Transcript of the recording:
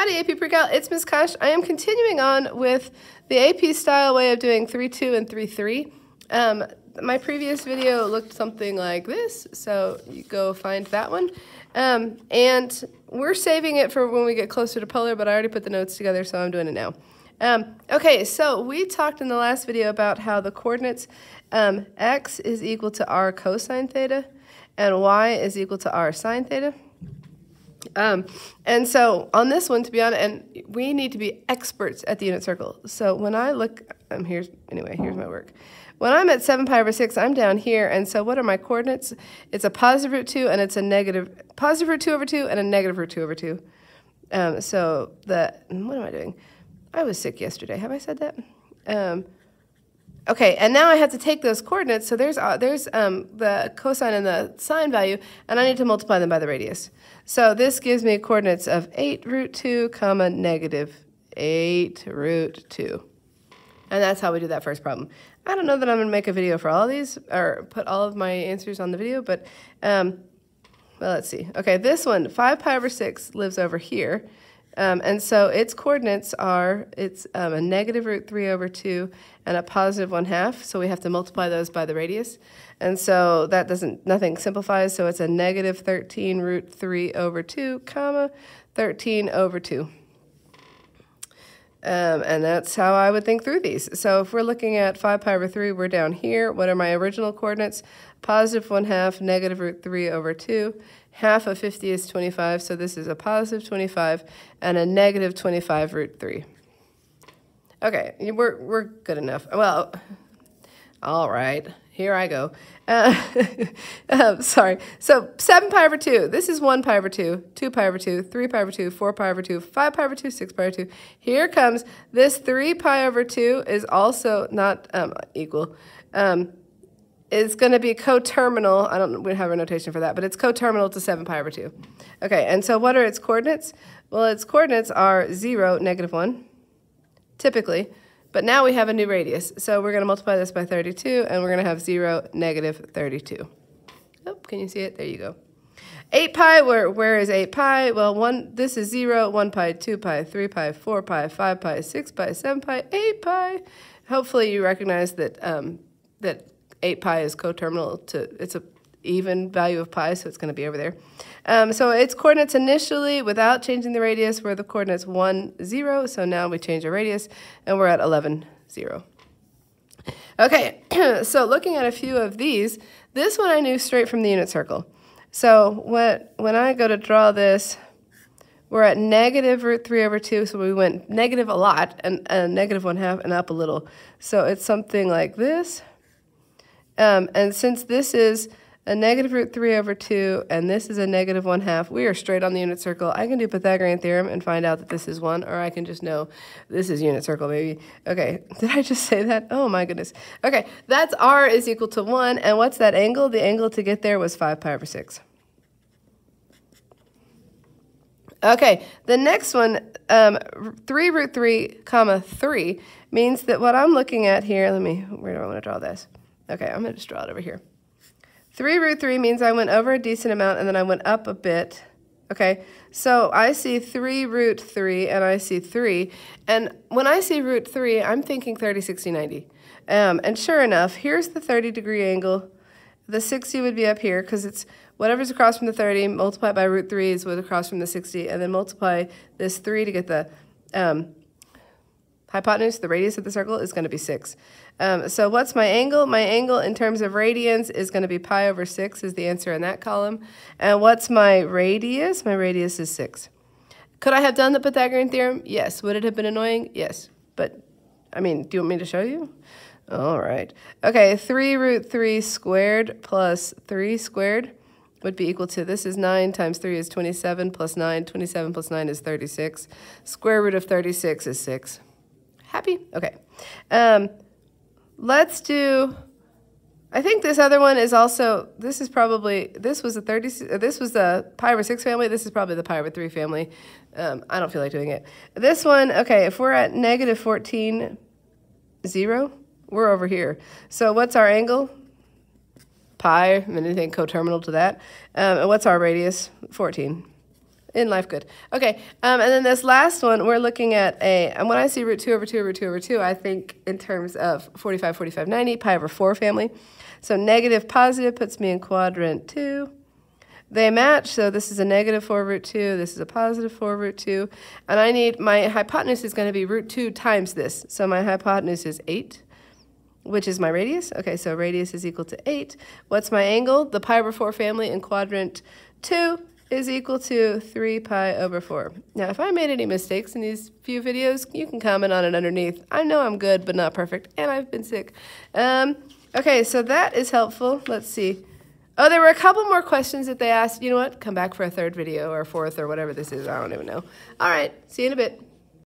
Howdy, AP Pre-Cal. It's Ms. Kosh. I am continuing on with the AP style way of doing 3-2 and 3-3. Um, my previous video looked something like this, so you go find that one. Um, and we're saving it for when we get closer to polar, but I already put the notes together, so I'm doing it now. Um, okay, so we talked in the last video about how the coordinates um, x is equal to r cosine theta and y is equal to r sine theta. Um, and so on this one, to be honest, and we need to be experts at the unit circle. So when I look, um, here's, anyway, here's my work. When I'm at 7 pi over 6, I'm down here, and so what are my coordinates? It's a positive root 2, and it's a negative, positive root 2 over 2, and a negative root 2 over 2. Um, so the, what am I doing? I was sick yesterday. Have I said that? Um, Okay, and now I have to take those coordinates. So there's uh, there's um, the cosine and the sine value, and I need to multiply them by the radius. So this gives me coordinates of 8 root 2, comma, negative 8 root 2. And that's how we do that first problem. I don't know that I'm going to make a video for all of these, or put all of my answers on the video, but, um, well, let's see. Okay, this one, 5 pi over 6 lives over here. Um, and so its coordinates are, it's um, a negative root 3 over 2 and a positive 1 half, so we have to multiply those by the radius. And so that doesn't, nothing simplifies, so it's a negative 13 root 3 over 2, comma, 13 over 2. Um, and that's how I would think through these. So if we're looking at 5 pi over 3, we're down here. What are my original coordinates? Positive 1 half, negative root 3 over 2. Half of 50 is 25, so this is a positive 25 and a negative 25 root 3. Okay, we're, we're good enough. Well, all right, here I go. Uh, uh, sorry. So 7 pi over 2. This is 1 pi over 2, 2 pi over 2, 3 pi over 2, 4 pi over 2, 5 pi over 2, 6 pi over 2. Here comes this 3 pi over 2 is also not um, equal. Um, it's going to be coterminal. I don't we have a notation for that, but it's coterminal to 7 pi over 2. Okay, and so what are its coordinates? Well, its coordinates are 0, negative 1, typically. But now we have a new radius. So we're going to multiply this by 32, and we're going to have 0, negative 32. Oh, can you see it? There you go. 8 pi, where, where is 8 pi? Well, one, this is 0, 1 pi, 2 pi, 3 pi, 4 pi, 5 pi, 6 pi, 7 pi, 8 pi. Hopefully you recognize that, um, that 8 pi is coterminal to, it's a even value of pi, so it's going to be over there. Um, so its coordinates initially, without changing the radius, were the coordinates 1, 0. So now we change our radius, and we're at 11, 0. Okay, so looking at a few of these, this one I knew straight from the unit circle. So when, when I go to draw this, we're at negative root 3 over 2, so we went negative a lot, and, and negative 1 half, and up a little. So it's something like this. Um, and since this is a negative root 3 over 2, and this is a negative 1 half. We are straight on the unit circle. I can do Pythagorean theorem and find out that this is 1, or I can just know this is unit circle, maybe. Okay, did I just say that? Oh my goodness. Okay, that's r is equal to 1, and what's that angle? The angle to get there was 5 pi over 6. Okay, the next one, um, 3 root 3 comma 3, means that what I'm looking at here, let me, where do I want to draw this? Okay, I'm going to just draw it over here. 3 root 3 means I went over a decent amount and then I went up a bit. Okay, so I see 3 root 3 and I see 3. And when I see root 3, I'm thinking 30, 60, 90. Um, and sure enough, here's the 30 degree angle. The 60 would be up here because it's whatever's across from the 30 multiplied by root 3 is what's across from the 60. And then multiply this 3 to get the um, hypotenuse, the radius of the circle, is going to be 6. Um, so what's my angle? My angle in terms of radians is going to be pi over 6 is the answer in that column. And what's my radius? My radius is 6. Could I have done the Pythagorean theorem? Yes. Would it have been annoying? Yes. But, I mean, do you want me to show you? All right. Okay, 3 root 3 squared plus 3 squared would be equal to, this is 9 times 3 is 27 plus 9. 27 plus 9 is 36. Square root of 36 is 6. Happy? Okay. Um, let's do, I think this other one is also, this is probably, this was a 30, this was the pi over 6 family. This is probably the pi over 3 family. Um, I don't feel like doing it. This one, okay, if we're at negative 14, 0, we're over here. So what's our angle? Pi, anything coterminal to that. Um, and what's our radius? 14. In life good. Okay, um, and then this last one, we're looking at a, and when I see root 2 over 2 over 2 over 2, I think in terms of 45, 45, 90, pi over 4 family. So negative positive puts me in quadrant 2. They match, so this is a negative 4 root 2, this is a positive 4 root 2, and I need, my hypotenuse is going to be root 2 times this. So my hypotenuse is 8 which is my radius. Okay, so radius is equal to 8. What's my angle? The pi over 4 family in quadrant 2 is equal to 3 pi over 4. Now, if I made any mistakes in these few videos, you can comment on it underneath. I know I'm good, but not perfect, and I've been sick. Um, okay, so that is helpful. Let's see. Oh, there were a couple more questions that they asked. You know what? Come back for a third video or fourth or whatever this is. I don't even know. All right, see you in a bit.